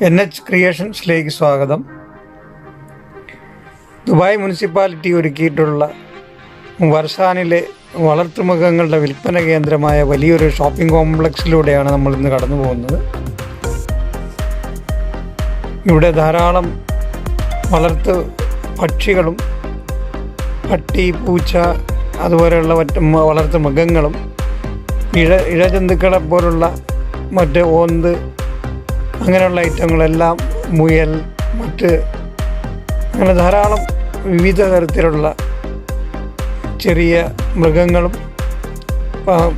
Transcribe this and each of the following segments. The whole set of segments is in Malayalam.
എൻ എച്ച് ക്രിയേഷൻസിലേക്ക് സ്വാഗതം. ദുബായ് മുനിസിപ്പാലിറ്റി ഒരുക്കിയിട്ടുള്ള വർഷാനിലെ വളർത്തുമൃഗങ്ങളുടെ വിൽപ്പന കേന്ദ്രമായ വലിയൊരു ഷോപ്പിംഗ് കോംപ്ലക്സിലൂടെയാണ് നമ്മൾ ഇന്ന് കടന്നു പോകുന്നത്. ഇവിടെ ധാരാളം വളർത്ത് പക്ഷികളും പട്ടി പൂച്ച അതുപോലെയുള്ള മറ്റ് വളർത്തു മൃഗങ്ങളും ഇഴ ഇഴജന്തുക്കളെ പോലുള്ള മറ്റ് ഓന്ത് അങ്ങനെയുള്ള ഐറ്റങ്ങളെല്ലാം മുയൽ മറ്റ് അങ്ങനെ ധാരാളം വിവിധ തരത്തിലുള്ള ചെറിയ മൃഗങ്ങളും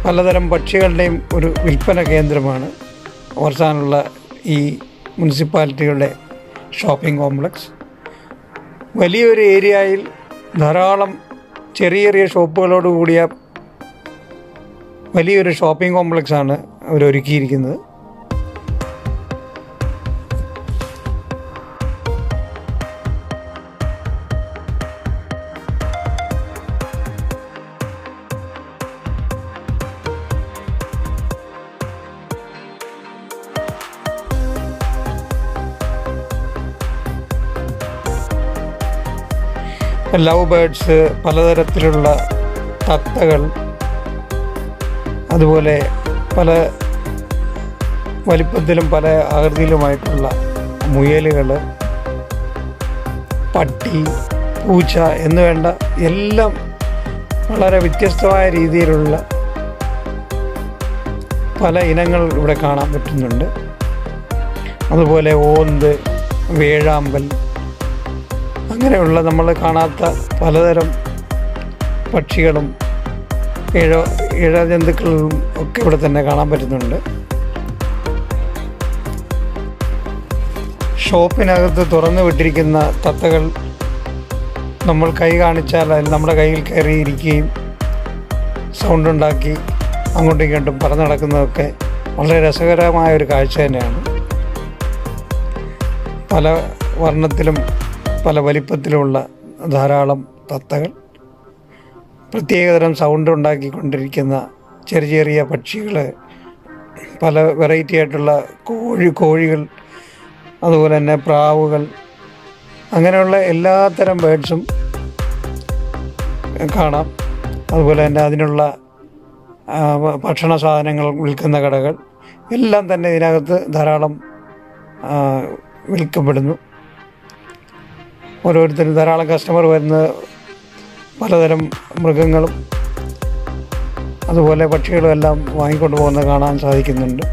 പലതരം പക്ഷികളുടെയും ഒരു വിൽപ്പന കേന്ദ്രമാണ് ഓർസാനുള്ള ഈ മുനിസിപ്പാലിറ്റിയുടെ ഷോപ്പിംഗ് കോംപ്ലക്സ്. വലിയൊരു ഏരിയയിൽ ധാരാളം ചെറിയ ചെറിയ ഷോപ്പുകളോട് കൂടിയ വലിയൊരു ഷോപ്പിംഗ് കോംപ്ലക്സാണ് ആണ് ലവ് ബേഡ്സ് പലതരത്തിലുള്ള തത്തകൾ അതുപോലെ പല വലിപ്പത്തിലും പല ആകൃതിയിലുമായിട്ടുള്ള മുയലുകൾ പട്ടി പൂച്ച എന്ന് വേണ്ട എല്ലാം വളരെ വ്യത്യസ്തമായ രീതിയിലുള്ള പല ഇനങ്ങൾ ഇവിടെ കാണാൻ പറ്റുന്നുണ്ട്. അതുപോലെ ഓന്ത് വേഴാമ്പൽ അങ്ങനെയുള്ള നമ്മൾ കാണാത്ത പലതരം പക്ഷികളും ഇഴ ഇഴജന്തുക്കളും ഒക്കെ ഇവിടെ തന്നെ കാണാൻ പറ്റുന്നുണ്ട്. ഷോപ്പിനകത്ത് തുറന്നു വിട്ടിരിക്കുന്ന തത്തകൾ നമ്മൾ കൈ കാണിച്ചാൽ അതിൽ നമ്മുടെ കയ്യിൽ കയറിയിരിക്കുകയും സൗണ്ട് ഉണ്ടാക്കി അങ്ങോട്ടും ഇങ്ങോട്ടും പറഞ്ഞു നടക്കുന്നതൊക്കെ വളരെ രസകരമായ ഒരു കാഴ്ച തന്നെയാണ്. പല വർണത്തിലും പല വലിപ്പത്തിലുമുള്ള ധാരാളം തത്തകൾ പ്രത്യേകതരം സൗണ്ട് ഉണ്ടാക്കിക്കൊണ്ടിരിക്കുന്ന ചെറിയ ചെറിയ പക്ഷികൾ പല വെറൈറ്റി ആയിട്ടുള്ള കോഴി കോഴികൾ അതുപോലെ തന്നെ പ്രാവുകൾ അങ്ങനെയുള്ള എല്ലാത്തരം ബേഡ്സും കാണാം. അതുപോലെ തന്നെ അതിനുള്ള ഭക്ഷണ സാധനങ്ങൾ വിൽക്കുന്ന കടകൾ എല്ലാം തന്നെ ഇതിനകത്ത് ധാരാളം വിൽക്കപ്പെടുന്നു. ഓരോരുത്തരും ധാരാളം കസ്റ്റമർ വരുന്ന പലതരം മൃഗങ്ങളും അതുപോലെ പക്ഷികളും എല്ലാം വാങ്ങിക്കൊണ്ട് പോകുന്നത് കാണാൻ സാധിക്കുന്നുണ്ട്.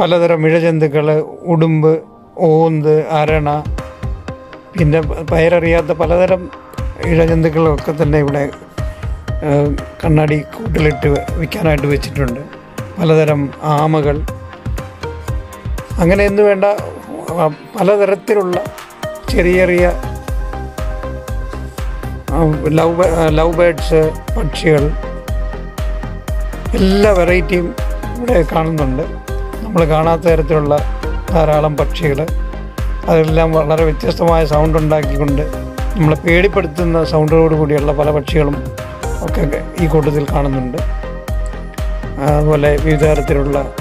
പലതരം ഇഴജന്തുക്കൾ ഉടുമ്പ് ഓന്ത് അരണ പിന്നെ പയററിയാത്ത പലതരം ഇഴജന്തുക്കളൊക്കെ തന്നെ ഇവിടെ കണ്ണാടി കൂട്ടിലിട്ട് വിൽക്കാനായിട്ട് വെച്ചിട്ടുണ്ട്. പലതരം ആമകൾ. അങ്ങനെ എന്ന് വേണ്ട പലതരത്തിലുള്ള ചെറിയ ചെറിയ ലവ് ലവ് ബേഡ്സ് പക്ഷികൾ എല്ലാ വെറൈറ്റിയും ഇവിടെ കാണുന്നുണ്ട്. നമ്മൾ കാണാത്ത തരത്തിലുള്ള ധാരാളം പക്ഷികൾ. അതെല്ലാം വളരെ വ്യത്യസ്തമായ സൗണ്ട് ഉണ്ടാക്കിക്കൊണ്ട് നമ്മളെ പേടിപ്പെടുത്തുന്ന സൗണ്ടോടു കൂടിയുള്ള പല പക്ഷികളും ഒക്കെ ഈ കൂട്ടത്തിൽ കാണുന്നുണ്ട്. അതുപോലെ വിവിധ തരത്തിലുള്ള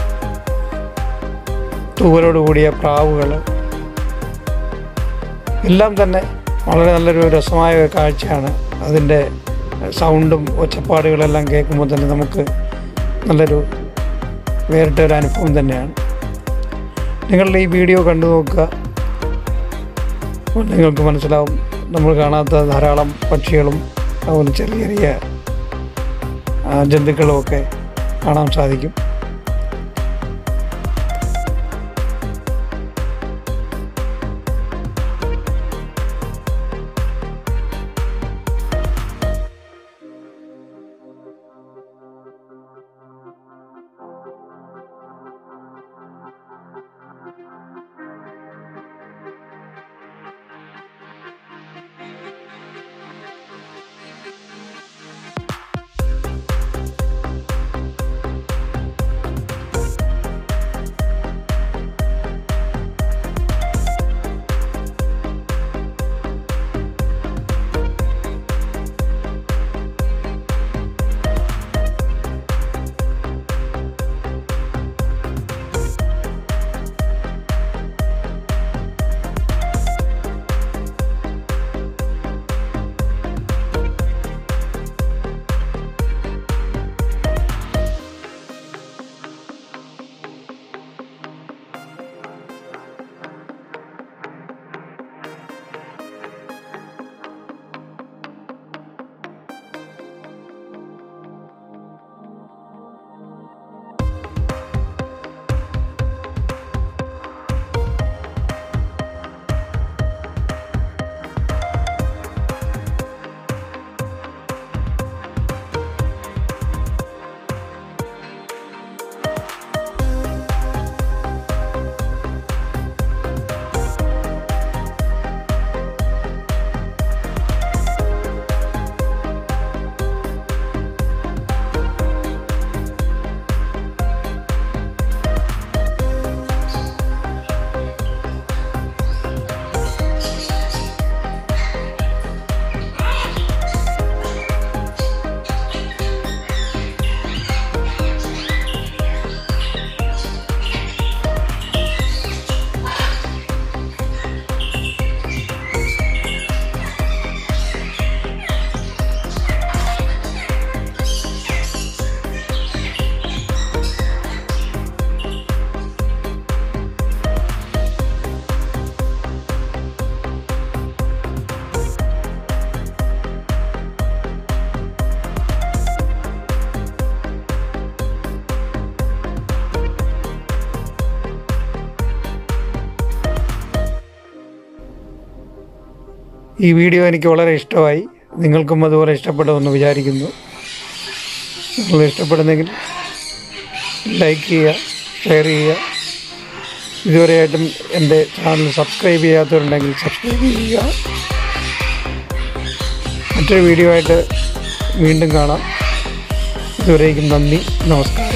തൂവലോട് കൂടിയ പ്രാവുകൾ. എല്ലാം തന്നെ വളരെ നല്ലൊരു രസമായ ഒരു കാഴ്ചയാണ്. അതിന്റെ സൗണ്ടും ഒച്ചപ്പാടുകളെല്ലാം കേൾക്കുമ്പോൾ തന്നെ നമുക്ക് നല്ലൊരു വേറിട്ട ഒരു അനുഭവം തന്നെയാണ്. നിങ്ങളുടെ ഈ വീഡിയോ കണ്ടു നോക്കുക. നിങ്ങൾക്ക് മനസ്സിലാവും നമ്മൾ കാണാത്ത ധാരാളം പക്ഷികളും അതുപോലെ ചെറിയ ചെറിയ ജന്തുക്കളും ഒക്കെ കാണാൻ സാധിക്കും. ഈ വീഡിയോ എനിക്ക് വളരെ ഇഷ്ടമായി. നിങ്ങൾക്കും അതുപോലെ ഇഷ്ടപ്പെടുമെന്ന് വിചാരിക്കുന്നു. നിങ്ങൾ ഇഷ്ടപ്പെടുന്നെങ്കിൽ ലൈക്ക് ചെയ്യുക ഷെയർ ചെയ്യുക. ഇതുവരെയായിട്ടും എന്റെ ചാനൽ സബ്സ്ക്രൈബ് ചെയ്യാത്തവരുണ്ടെങ്കിൽ സബ്സ്ക്രൈബ് ചെയ്യുക. മറ്റൊരു വീഡിയോ ആയിട്ട് വീണ്ടും കാണാം. ഇതുവരേക്കും നന്ദി നമസ്കാരം.